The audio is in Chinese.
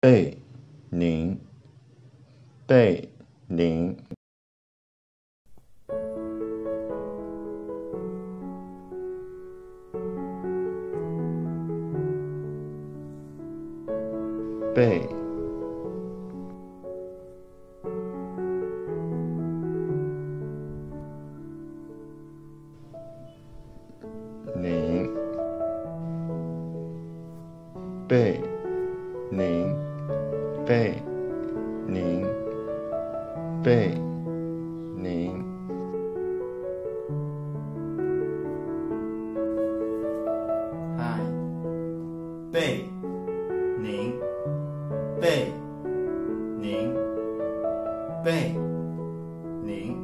贝宁，贝宁，贝。宁，贝宁，贝宁，贝宁。嗨，贝宁，贝宁，贝宁。